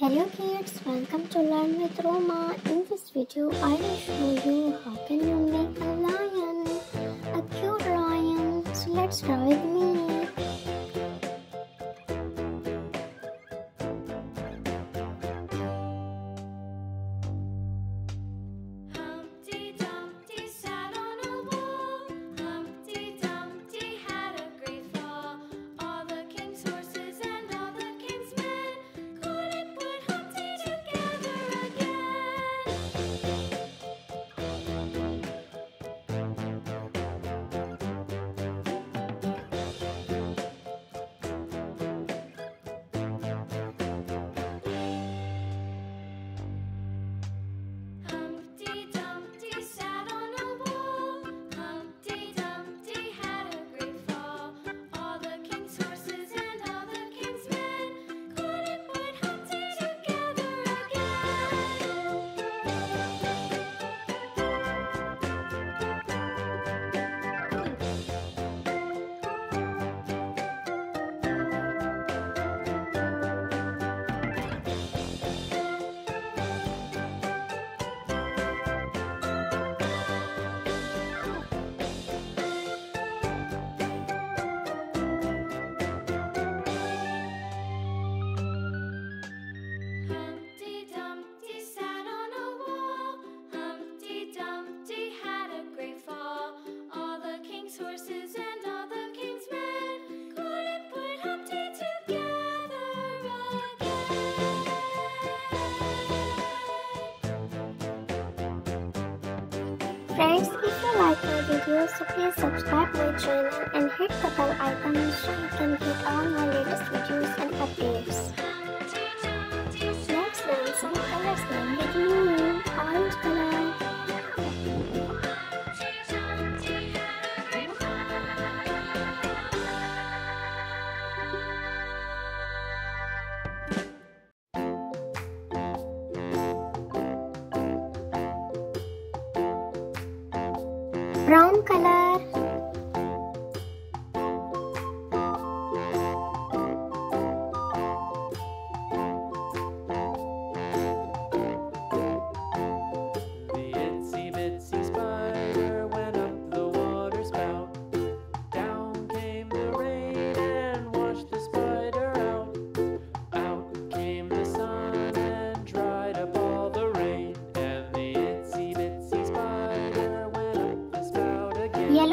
Hello kids, welcome to Learn with Roma. In this video, I will show you how can you make a lion, a cute lion. So let's draw Friends, if you like my video, so please subscribe my channel and hit the bell icon so you can get all my latest videos and updates. Brown color,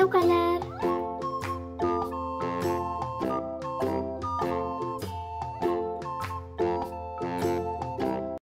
快乐